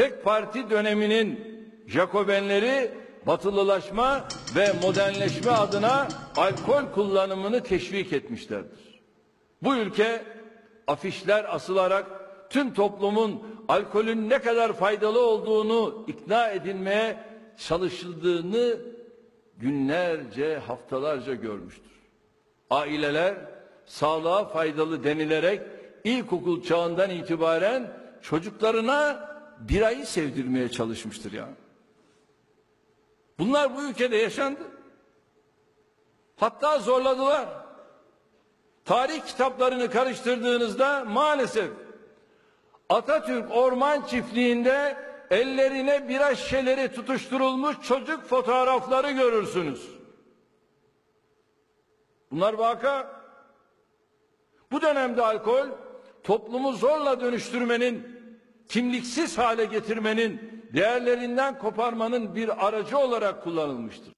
tek parti döneminin Jacobenleri batılılaşma ve modernleşme adına alkol kullanımını teşvik etmişlerdir. Bu ülke afişler asılarak tüm toplumun alkolün ne kadar faydalı olduğunu ikna edilmeye çalışıldığını günlerce, haftalarca görmüştür. Aileler sağlığa faydalı denilerek ilkokul çağından itibaren çocuklarına birayı sevdirmeye çalışmıştır ya. Bunlar bu ülkede yaşandı. Hatta zorladılar. Tarih kitaplarını karıştırdığınızda maalesef Atatürk Orman Çiftliği'nde ellerine bira şişeleri tutuşturulmuş çocuk fotoğrafları görürsünüz. Bunlar vaka. Bu dönemde alkol toplumu zorla dönüştürmenin, kimliksiz hale getirmenin, değerlerinden koparmanın bir aracı olarak kullanılmıştır.